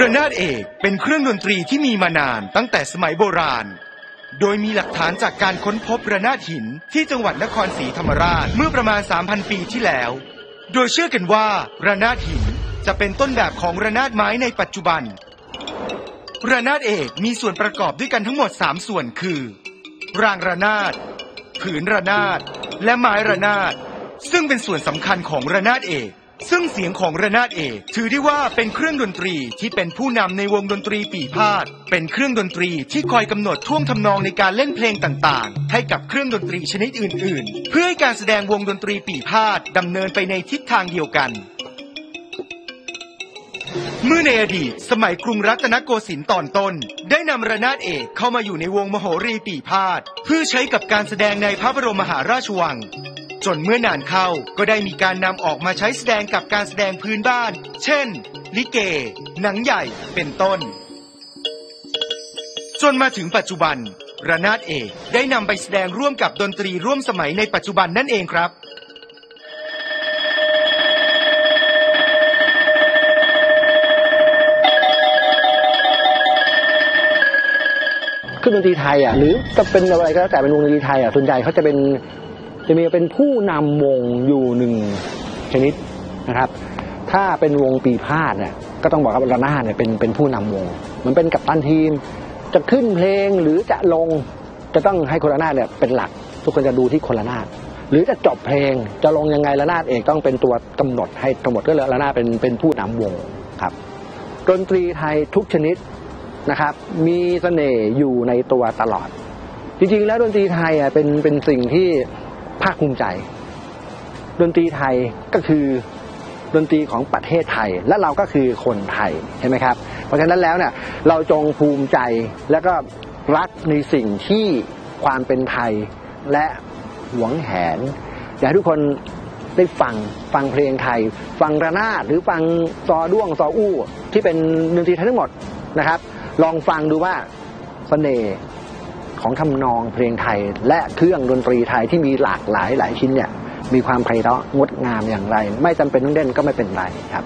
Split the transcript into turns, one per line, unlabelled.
ระนาดเอกเป็นเครื่องดนตรีที่มีมานานตั้งแต่สมัยโบราณ โดยมีหลักฐานจากการค้นพบระนาดหินที่จังหวัดนครศรีธรรมราชเมื่อประมาณ 3,000 ปีที่แล้ว โดยเชื่อกันว่าระนาดหินจะเป็นต้นแบบของระนาดไม้ในปัจจุบัน ระนาดเอกมีส่วนประกอบด้วยกันทั้งหมด 3 ส่วนคือ รางระนาด ผืนระนาด และไม้ระนาด ซึ่งเป็นส่วนสำคัญของระนาดเอก ซึ่งเสียงของระนาดเอกถือได้ว่าเป็นเครื่องดนตรีที่เป็นผู้นำในวงดนตรีปีพาดเป็นเครื่องดนตรีที่คอยกำหนดท่วงทำนองในการเล่นเพลงต่างๆ ให้กับเครื่องดนตรีชนิดอื่น ๆ เพื่อให้การแสดงวงดนตรีปีพาดดำเนินไปในทิศทางเดียวกัน เมื่อในอดีตสมัยกรุงรัตนโกสินทร์ตอนต้น ได้นำระนาดเอกเข้ามาอยู่ในวงมโหรีปีพาดเพื่อใช้กับการแสดงในพระบรมมหาราชวัง จนเมื่อนานเข้าก็ได้มีการนำออกมาใช้แสดงกับการแสดงพื้นบ้าน เช่น ลิเก หนังใหญ่เป็นต้น จนมาถึงปัจจุบัน ระนาดเอกได้นำไปแสดงร่วมกับดนตรีร่วมสมัยในปัจจุบันนั่นเองครับ
ครื่องดนตรีไทยอะหรือจะเป็นอะไรก็แล้วแต่เป็นวงดนตรีไทยอะส่วนใหญ่เขาจะเป็น จะมีเป็นผู้นำวงอยู่หนึ่งชนิดนะครับ ถ้าเป็นวงปีพาดเนี่ยก็ต้องบอกว่าระนาดเนี่ยเป็นเป็นผู้นำวง มันเป็นกัปตันทีม จะขึ้นเพลงหรือจะลงจะต้องให้คนระนาดเนี่ยเป็นหลัก ทุกคนจะดูที่คนระนาดหรือจะจบเพลงจะลงยังไงระนาดเอกต้องเป็นตัวกำหนดให้ทั้งหมดก็เลยระนาดเป็นเป็นผู้นำวงครับดนตรีไทยทุกชนิดนะครับ มีเสน่ห์อยู่ในตัวตลอด จริงๆแล้วดนตรีไทยอะเป็นเป็นสิ่งที่ ภาคภูมิใจ ดนตรีไทยก็คือดนตรีของประเทศไทย และเราก็คือคนไทยเห็นไหมครับ เพราะฉะนั้นแล้วเนี่ยเราจงภูมิใจแล้วก็รักในสิ่งที่ความเป็นไทยและหวงแหนอยากให้ทุกคนได้ฟังฟังเพลงไทย ฟังระนาดหรือฟังซอด้วงซออู้ ที่เป็นดนตรีไทยทั้งหมดนะครับ ลองฟังดูว่าเสน่ห์ ของทำนองเพลงไทย และเครื่องดนตรีไทยที่มีหลากหลายหลายชิ้นเนี่ยมีความไพเราะงดงามอย่างไร ไม่จำเป็นต้องเล่นก็ไม่เป็นไรครับ